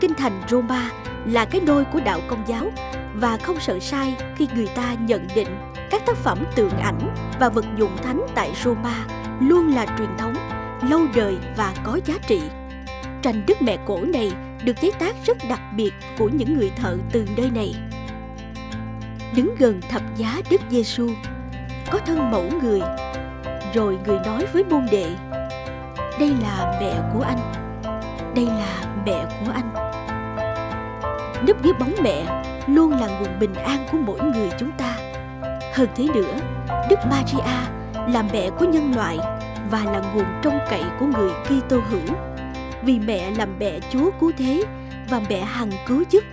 kinh thành Roma là cái nôi của đạo công giáo và không sợ sai khi người ta nhận định các tác phẩm tượng ảnh và vật dụng thánh tại Roma luôn là truyền thống lâu đời và có giá trị. Tranh Đức Mẹ Cổ này được chế tác rất đặc biệt của những người thợ từ nơi này. Đứng gần thập giá Đức Giêsu, có thân mẫu người, rồi người nói với môn đệ: "Đây là mẹ của anh. Đây là mẹ của anh." Nấp dưới bóng mẹ luôn là nguồn bình an của mỗi người chúng ta. Hơn thế nữa, Đức Maria là mẹ của nhân loại và là nguồn trông cậy của người Kitô hữu. Vì mẹ là mẹ Chúa cứu thế và mẹ hằng cứu giúp